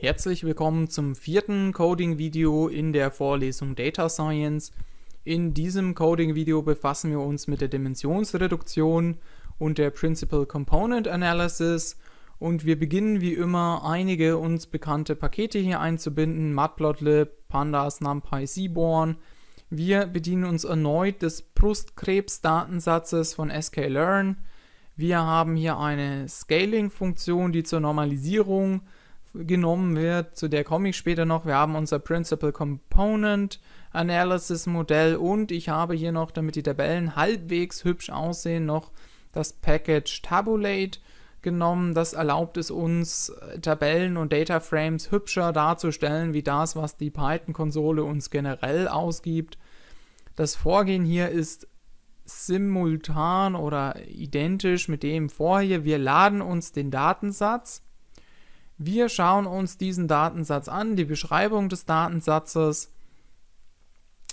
Herzlich willkommen zum vierten Coding-Video in der Vorlesung Data Science. In diesem Coding-Video befassen wir uns mit der Dimensionsreduktion und der Principal Component Analysis und wir beginnen wie immer einige uns bekannte Pakete hier einzubinden, Matplotlib, Pandas, NumPy, Seaborn. Wir bedienen uns erneut des Brustkrebsdatensatzes von sklearn. Wir haben hier eine Scaling-Funktion, die zur Normalisierung genommen wird, zu der komme ich später noch. Wir haben unser Principal Component Analysis Modell und ich habe hier noch, damit die Tabellen halbwegs hübsch aussehen, noch das Package Tabulate genommen. Das erlaubt es uns, Tabellen und Data Frames hübscher darzustellen, wie das, was die Python-Konsole uns generell ausgibt. Das Vorgehen hier ist simultan oder identisch mit dem vorher. Wir laden uns den Datensatz wir schauen uns diesen Datensatz an, die Beschreibung des Datensatzes.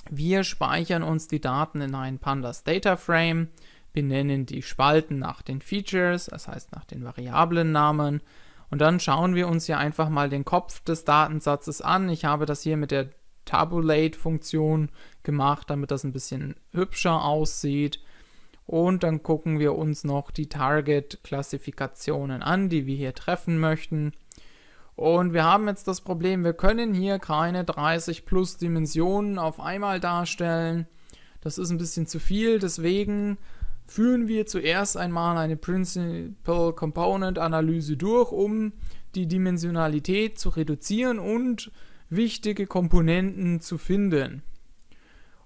Wir speichern uns die Daten in einen Pandas Data Frame, benennen die Spalten nach den Features, das heißt nach den Variablennamen. Und dann schauen wir uns hier einfach mal den Kopf des Datensatzes an. Ich habe das hier mit der Tabulate-Funktion gemacht, damit das ein bisschen hübscher aussieht. Und dann gucken wir uns noch die Target-Klassifikationen an, die wir hier treffen möchten. Und wir haben jetzt das Problem, wir können hier keine 30 plus Dimensionen auf einmal darstellen. Das ist ein bisschen zu viel, deswegen führen wir zuerst einmal eine Principal Component Analyse durch, um die Dimensionalität zu reduzieren und wichtige Komponenten zu finden.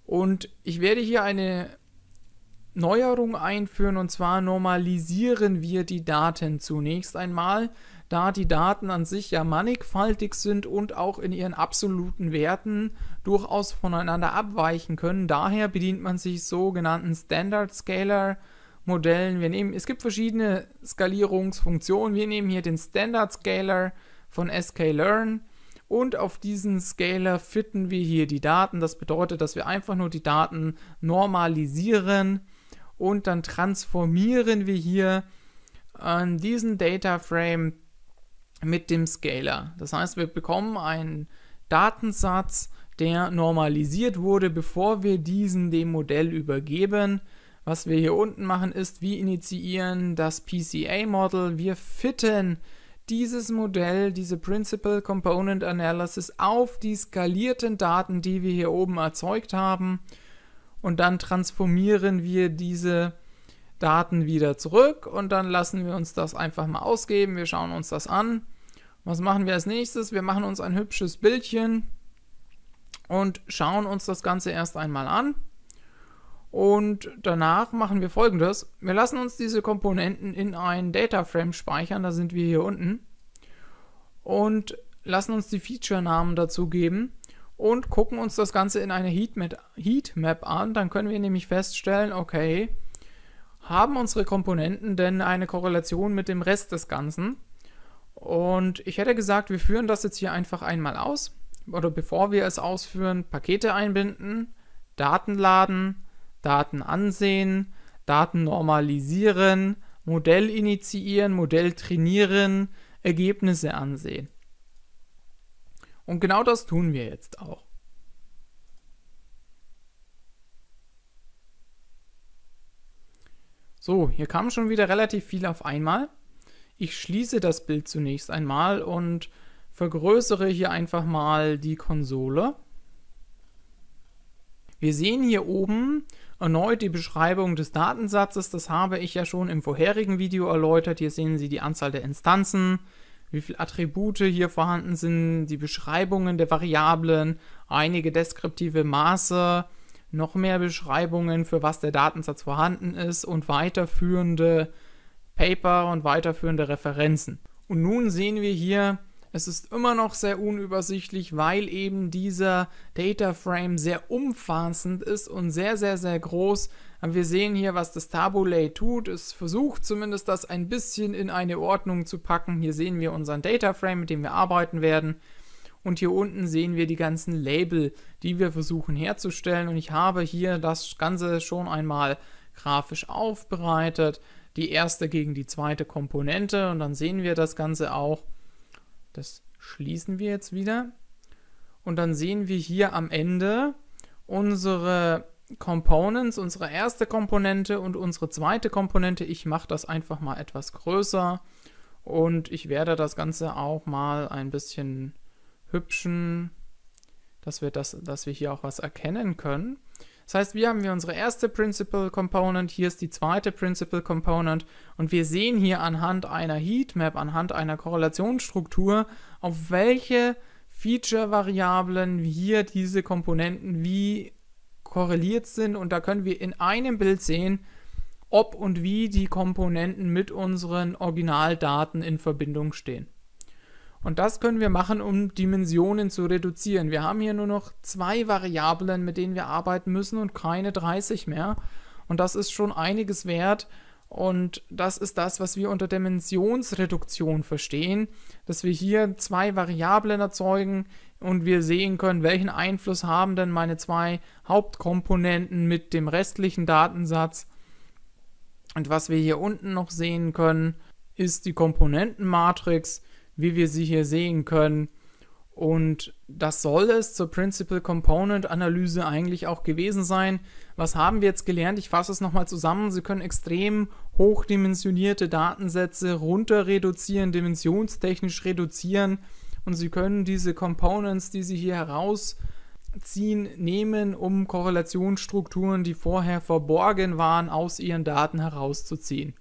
Und ich werde hier eine Neuerung einführen und zwar normalisieren wir die Daten zunächst einmal da die Daten an sich ja mannigfaltig sind und auch in ihren absoluten Werten durchaus voneinander abweichen können. Daher bedient man sich sogenannten Standard Scalar Modellen. Wir nehmen, es gibt verschiedene Skalierungsfunktionen. Wir nehmen hier den Standard Scalar von sklearn und auf diesen Scalar fitten wir hier die Daten. Das bedeutet, dass wir einfach nur die Daten normalisieren und dann transformieren wir hier an diesen Data Frame mit dem Scaler. Das heißt, wir bekommen einen Datensatz, der normalisiert wurde, bevor wir diesen dem Modell übergeben. Was wir hier unten machen, ist, wir initiieren das PCA-Model, wir fitten dieses Modell, diese Principal Component Analysis auf die skalierten Daten, die wir hier oben erzeugt haben und dann transformieren wir diese Daten wieder zurück und dann lassen wir uns das einfach mal ausgeben. Wir schauen uns das an. Was machen wir als nächstes? Wir machen uns ein hübsches Bildchen und schauen uns das Ganze erst einmal an. Und danach machen wir folgendes. Wir lassen uns diese Komponenten in ein Dataframe speichern, da sind wir hier unten. Und lassen uns die Feature-Namen dazu geben und gucken uns das Ganze in eine Heatmap, Heatmap an. Dann können wir nämlich feststellen, okay, haben unsere Komponenten denn eine Korrelation mit dem Rest des Ganzen? Und ich hätte gesagt, wir führen das jetzt hier einfach einmal aus. Oder bevor wir es ausführen, Pakete einbinden, Daten laden, Daten ansehen, Daten normalisieren, Modell initiieren, Modell trainieren, Ergebnisse ansehen. Und genau das tun wir jetzt auch. So, hier kam schon wieder relativ viel auf einmal. Ich schließe das Bild zunächst einmal und vergrößere hier einfach mal die Konsole. Wir sehen hier oben erneut die Beschreibung des Datensatzes. Das habe ich ja schon im vorherigen Video erläutert. Hier sehen Sie die Anzahl der Instanzen, wie viele Attribute hier vorhanden sind, die Beschreibungen der Variablen, einige deskriptive Maße, noch mehr Beschreibungen, für was der Datensatz vorhanden ist und weiterführende Paper und weiterführende Referenzen. Und nun sehen wir hier, es ist immer noch sehr unübersichtlich, weil eben dieser Data Frame sehr umfassend ist und sehr, sehr, sehr groß. Wir sehen hier, was das Tabulate tut. Es versucht zumindest das ein bisschen in eine Ordnung zu packen. Hier sehen wir unseren Data Frame, mit dem wir arbeiten werden. Und hier unten sehen wir die ganzen Label, die wir versuchen herzustellen. Und ich habe hier das Ganze schon einmal grafisch aufbereitet. Die erste gegen die zweite Komponente. Und dann sehen wir das Ganze auch. Das Schließen wir jetzt wieder. Und dann sehen wir hier am Ende unsere Components, unsere erste Komponente und unsere zweite Komponente. Ich mache das einfach mal etwas größer und ich werde das Ganze auch mal ein bisschen hübschen, dass wir, das, dass wir hier auch was erkennen können. Das heißt, wir haben hier unsere erste Principal Component, hier ist die zweite Principal Component und wir sehen hier anhand einer Heatmap, anhand einer Korrelationsstruktur, auf welche Feature-Variablen hier diese Komponenten wie korreliert sind und da können wir in einem Bild sehen, ob und wie die Komponenten mit unseren Originaldaten in Verbindung stehen. Und das können wir machen, um Dimensionen zu reduzieren. Wir haben hier nur noch zwei Variablen, mit denen wir arbeiten müssen und keine 30 mehr. Und das ist schon einiges wert. Und das ist das, was wir unter Dimensionsreduktion verstehen, dass wir hier zwei Variablen erzeugen und wir sehen können, welchen Einfluss haben denn meine zwei Hauptkomponenten mit dem restlichen Datensatz. Und was wir hier unten noch sehen können, ist die Komponentenmatrix wie wir sie hier sehen können. Und das soll es zur Principal Component Analyse eigentlich auch gewesen sein. Was haben wir jetzt gelernt? Ich fasse es nochmal zusammen. Sie können extrem hochdimensionierte Datensätze runter reduzieren, dimensionstechnisch reduzieren und Sie können diese Components, die Sie hier herausziehen, nehmen, um Korrelationsstrukturen, die vorher verborgen waren, aus Ihren Daten herauszuziehen.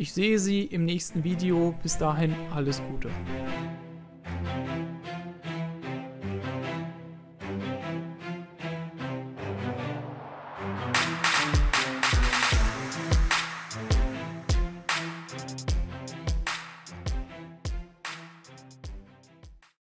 Ich sehe Sie im nächsten Video. Bis dahin alles Gute.